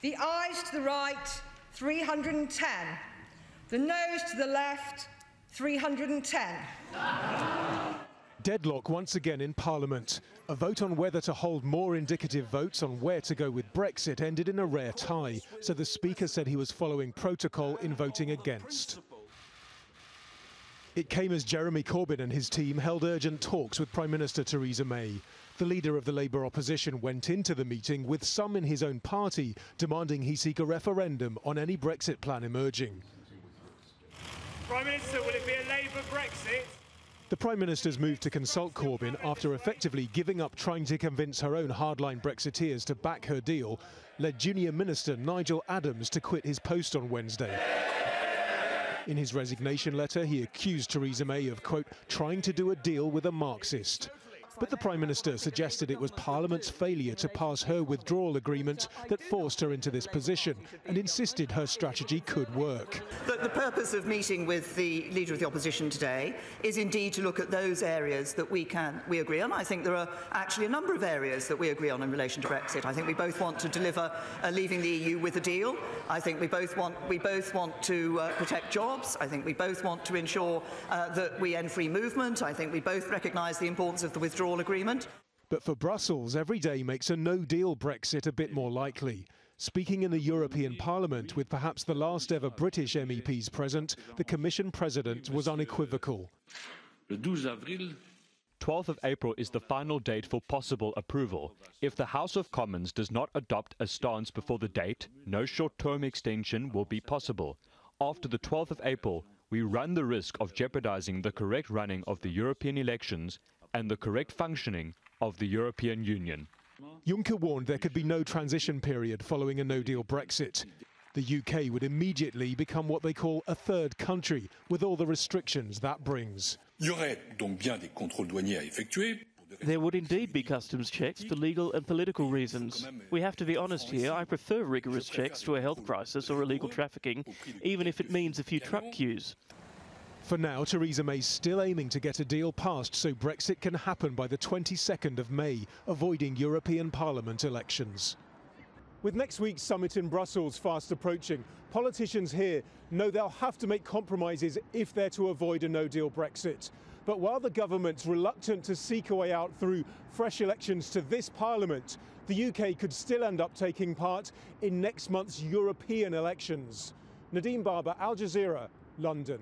The ayes to the right, 310. The noes to the left, 310. Deadlock once again in Parliament. A vote on whether to hold more indicative votes on where to go with Brexit ended in a rare tie, so the Speaker said he was following protocol in voting against. It came as Jeremy Corbyn and his team held urgent talks with Prime Minister Theresa May. The leader of the Labour opposition went into the meeting with some in his own party demanding he seek a referendum on any Brexit plan emerging. Prime Minister, will it be a Labour Brexit? The Prime Minister's move to consult Corbyn after effectively giving up trying to convince her own hardline Brexiteers to back her deal led Junior Minister Nigel Adams to quit his post on Wednesday. In his resignation letter, he accused Theresa May of, quote, trying to do a deal with a Marxist. But the Prime Minister suggested it was Parliament's failure to pass her withdrawal agreement that forced her into this position and insisted her strategy could work. The, purpose of meeting with the Leader of the Opposition today is indeed to look at those areas that we can we agree on. I think there are actually a number of areas that we agree on in relation to Brexit. I think we both want to deliver uh, leaving the EU with a deal. I think we both want we both want to uh, protect jobs. I think we both want to ensure uh, that we end free movement. I think we both recognise the importance of the withdrawal withdrawal agreement. But for Brussels, every day makes a no-deal Brexit a bit more likely. Speaking in the European Parliament with perhaps the last ever British MEPs present, the Commission President was unequivocal. 12th of April is the final date for possible approval. If the House of Commons does not adopt a stance before the date, no short-term extension will be possible. After the 12th of April, we run the risk of jeopardizing the correct running of the European elections and the correct functioning of the European Union. Juncker warned there could be no transition period following a no-deal Brexit. The UK would immediately become what they call a third country, with all the restrictions that brings. There would indeed be customs checks for legal and political reasons. We have to be honest here, I prefer rigorous checks to a health crisis or illegal trafficking, even if it means a few truck queues. For now, Theresa May's still aiming to get a deal passed so Brexit can happen by the 22nd of May, avoiding European Parliament elections. With next week's summit in Brussels fast approaching, politicians here know they'll have to make compromises if they're to avoid a no-deal Brexit. But while the government's reluctant to seek a way out through fresh elections to this parliament, the UK could still end up taking part in next month's European elections. Nadim Baba, Al Jazeera, London.